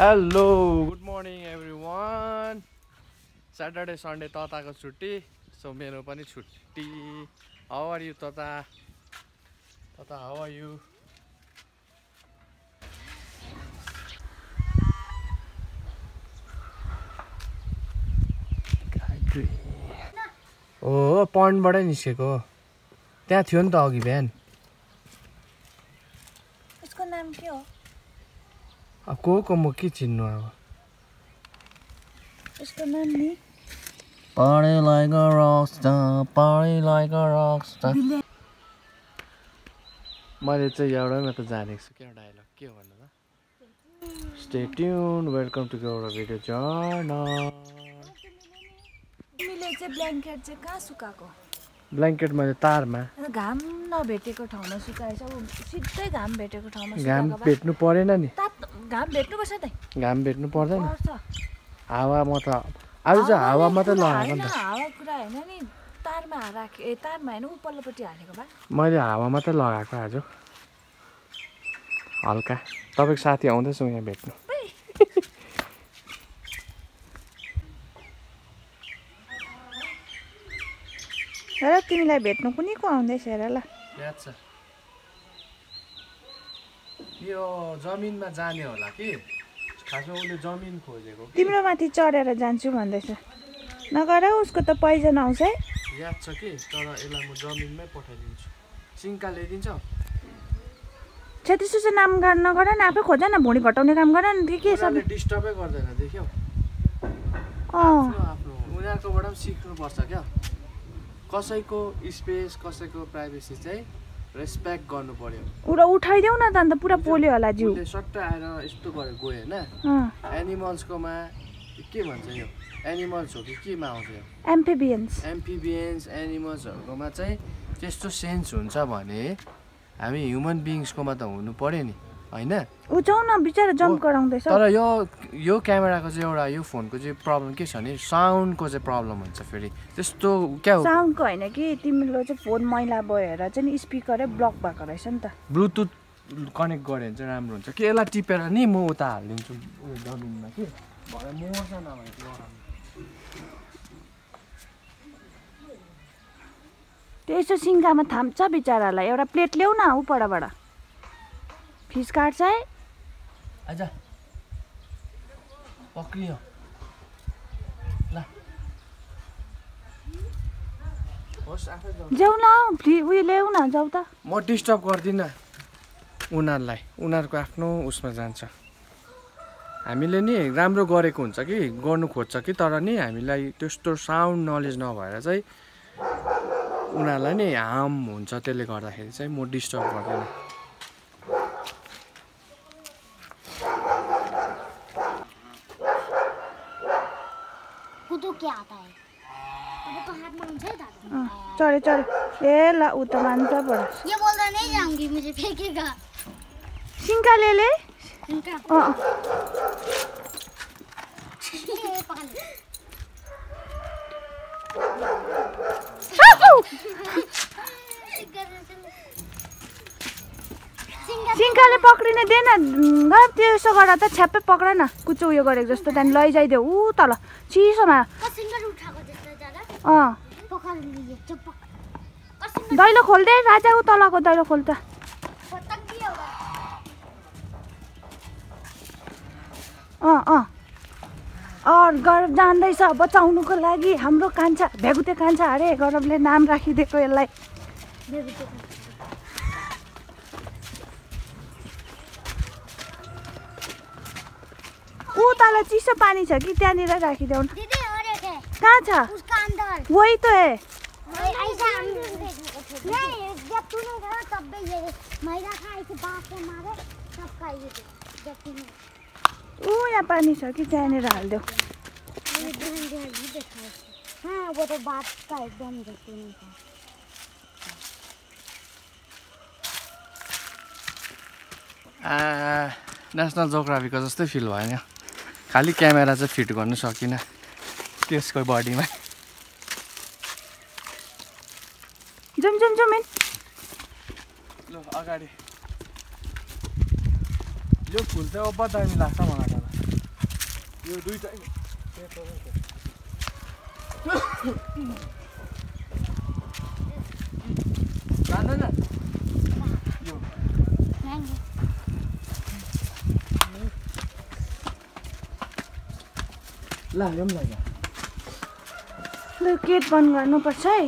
Hello good morning everyone Saturday Sunday तताको छुट्टी so मेरो पनि छुट्टी हाउ आर यु तता तता हाउ आर यु हो पन्डबाटै निस्केको। त्यहाँ थियो नि त अघि बिहान उसको नाम के हो अब को को म के चिन्नु अब उसको नाम नि Party like a rockstar, party like a rockstar. बिले मैले चाहिँ एउटा मात्र जानेको छु क्या डायलग के हो भन्नु त स्टे ट्युन वेलकम टु एउटा भिडियो जर्नल तिमीले चाहिँ ब्ल्याङ्केट चाहिँ कहाँ सुकाएको ब्ल्याङ्केट मैले तारमा। घाम नभेटेको ठाउँमा सुकाएछ। सिधै घाम भेटेको ठाउँमा घाम भेट्नु परेन नि। घाम भेट्नुपर्छ त। घाम भेट्नु पर्दैन। हावा म त आज चाहिँ हावा मात्रै लगाएको नि त। हावा कुरा होइन नि तारमा राखे ए तारमा होइन उपल्लोपट्टि हालेको भए। मैले हावा मात्रै लगाएको आज। हल्का। तपाईँको साथी आउँदैछ यहाँ भेट्नु। र तिमीलाई भेट्नु कुनै को आउँदैछ हेर ल। यो जमिनमा जाने होला कि? खासमा उसले जमिन खोजेको तिम्रो माथि चढेर जान्छु भन्दैछ। नगर उसको त पैजन आउँछ है। याद छ कि? तर यसलाई म जमिनमै पठाइदिन्छु। सिङ्का ल्याइदिन्छौ? छेत्री सुसो नाम गर नगर न आफै खोज न भुँडी घटाउने काम गर न के सब। डिस्टर्बै गर्दैन देख्यौ। आफ्नो। उनीहरूकोबाट पनि सिक्नुपर्छ क्या। कसैको स्पेस कसैको प्राइभेसी चाहिँ रेस्पेक्ट गर्नु पर्यो। उरा उठाइदेऊ न त अन्त पुरा पोल्यो होला जिउ। सट्ट आएर यस्तो गरेर गयो होइन? एनिमल्सकोमा के भन्छ यो? एनिमल्स हो कि केमा आउँछ यो? एम्फिबियन्स एम्फिबियन्स एनिमल्सहरूकोमा चाहिँ त्यस्तो सेन्स हुन्छ भने हामी ह्युमन बिङ्सकोमा त हुनु पऱ्यो नि। होइन? उचाउ न बिचरा जम्प तर यो यो क्यामेराको चाहिँ एउटा यो फोनको चाहिँ प्रब्लम के छ भने साउन्डको चाहिँ प्रब्लम हुन्छ फेरि। त्यस्तो क्या हो? साउन्डको होइन कि तिम्रो चाहिँ फोन मैला भएर चाहिँ स्पिकरै ब्लक भएको रहेछ नि त। ब्लुटुथ कनेक्ट गऱ्यो भने चाहिँ राम्रो हुन्छ। कि यसलाई टिपेर नि म उता हालिदिन्छु। जमिनमा कि? भरे मर्छ नभए गरम त्यो यसो सिङ्गामा थाम्छ बिचरालाई। एउटा प्लेट ल्याऊ न उपरबाट फिस काट्छ है। आइज पक्रियो। ल। जाऊ न फ्री उयो ल्याऊ न जाऊ त। म डिस्टर्ब गर्दिनँ उनीहरूलाई। उनीहरूको आफ्नो उसमा जान्छ। हामीले नि राम्रो गरेको हुन्छ कि गर्नु खोज्छ कि तर नि हामीलाई त्यस्तो साउन्ड नलेज नभएर चाहिँ उनीहरूलाई नि हार्म हुन्छ त्यसले गर्दाखेरि चाहिँ म डिस्टर्ब गर्दिनँ कुदो क्या आता है तपाईँको हातमा हुन्छ है दादा अँ, चढ्यो चढ्यो ए ल ऊ त मान्छ बडा सिङ्का ले ले सिङ्काले पक्रिने दे न ल त्यसो गर त छ्याप्पै पक्र न। कुचो उयो गरेको जस्तो त्यहाँदेखि लैजाइदेऊ। ऊ तल। चिसोमा अँ। दैलो खोल्दे राजा ऊ तलको दैलो खोल त। पतंग भी होगा अँ अँ। अर गरब जान्दैछ बचाउनुको लागि हाम्रो कान्छा भ्यागुते कान्छा अरे गरबले नाम राखिदिएको यसलाई। ऊ तल चिसो पानी छ कि त्यहाँनिर राखिदेऊ न। कहाँ छ? उसका अंदर वही त है ऐसा हम नहीं जब तूने कहा तब भी ये महिला का ऐसे बात से मारे तब का ये जब तूने ऊ यहाँ पानी छ कि त्यहाँनिर हालिदेऊ। ये ध्यान ध्यान भी देखा उसने। हाँ वो तो बात का एकदम जैसे नहीं था आ नेसनल जोग्राफीको जस्तै फिल भएन खालि क्यामेरा चाहिँ फिट गर्नु सकिनँ त्यसको बडीमा। जुम जुम जुम ल अगाडि। यो फुल चाहिँ अब दामी लाग्छ मलाई त। यो दुइटै ल यो ल केट बन्द गर्नुपर्छ है।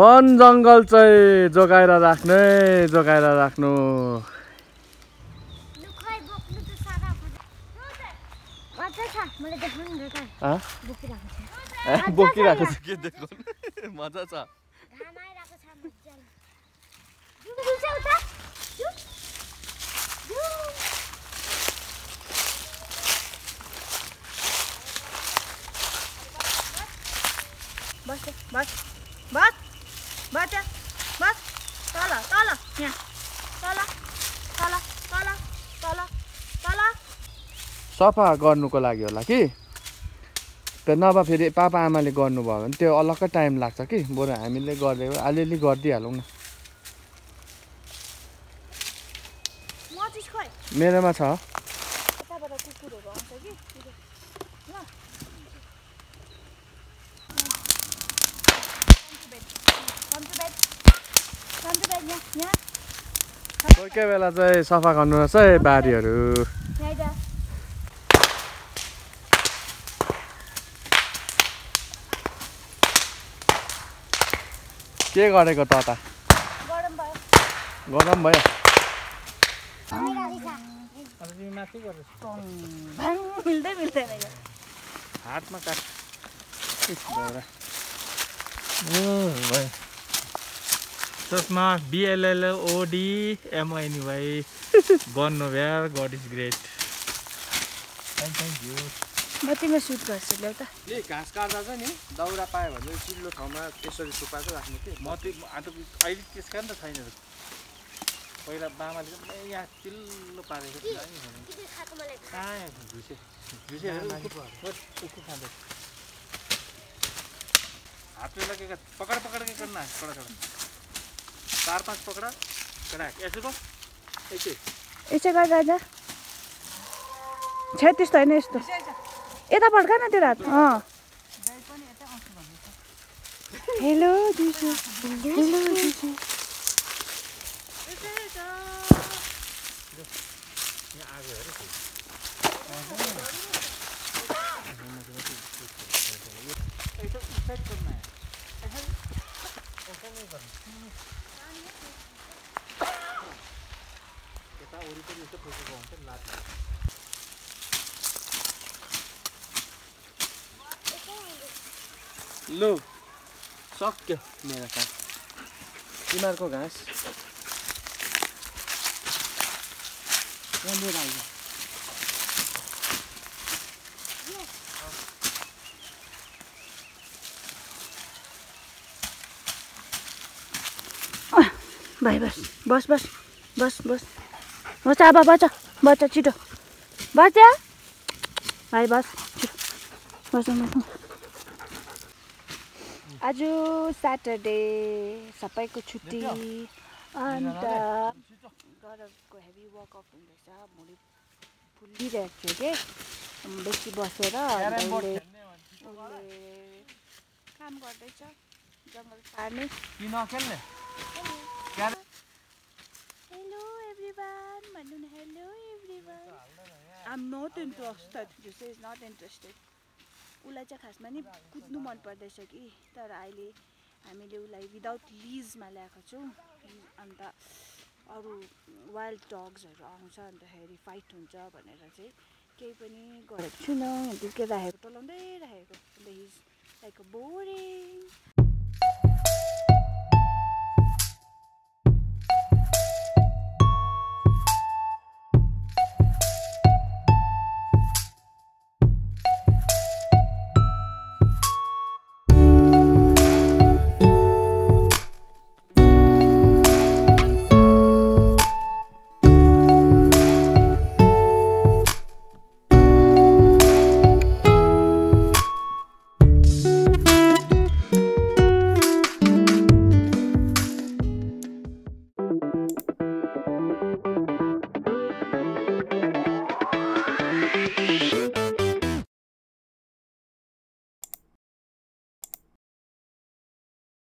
वन जङ्गल चाहिँ जोगाएर राख्ने जोगाएर राख्नु। बोकिरहेको छ। के देख्नु? मजा छ। बस बस। सफा गर्नुको लागि होला कि? त्यो नभए फेरि पापा आमाले गर्नुभयो भने त्यो अलग्गै टाइम लाग्छ कि? बरु हामीले गरिदियो अलिअलि गरिदिइहालौँ न। मेरोमा छ। कोही कोही बेला चाहिँ सफा गर्नु रहेछ है बारीहरू। के गरेको त त? गरम भयो। गरम भयो? भाङ मिल्दै मिल्दैन यो हातमा काट चस्मा बिएलएलओडी एमआइनिवाई burn नोभ्यार God is great thank you म तिम्रो सुट गर्छु ल्याउ त। ए घाँस काट्दा चाहिँ नि दाउरा पायो भने चिल्लो ठाउँमा यसरी सुपाएको राख्नु कि? म त्यो आज अहिले त्यसका नि त छैन पहिला बाबाले चाहिँ यहाँ चिल्लो पारेको झुसे झुसे खाँदै। हातले लगेका पकड पकड के करना है थोड़ा थोड़ा चार पाँच पकड़ा यसो गर। राजा छ्या त्यस्तो होइन यस्तो। यता पड्का न त्यो रात। अँ। हेलो हेलो यता वरिपरि यसो ठोकेको हुन्छ नि लु। सक्यो मेरो काम तिमीहरूको घाँस। लिएर आइज भाइ बस बस बस बस बस। बस अब बच बच छिटो। बच भाइ बस छिटो। बस। आज स्याटरडे सबैको छुट्टी। अन्त गरमको हेभी वर्कआउट हुँदैछ। भुँडी फुलिरहेको थियो कि? बेसी बसेर उसले काम गर्दैछ। जङ्गल पार्ने। हेलो। एभ्रिवान भन्नु न hello everyone am not interested is not interested उसलाई चाहिँ खासमा नि कुद्नु मन पर्दैछ कि? तर अहिले हामीले उसलाई विदाउट लिजमा ल्याएको छौँ। अन्त अरू वाइल्ड डग्सहरू आउँछ अन्तखेरि फाइट हुन्छ भनेर चाहिँ केही पनि गरेको छुइनँ। त्यतिकै राखेको टलाउँदै राखेको। अन्त हिज लाइक बोरिङ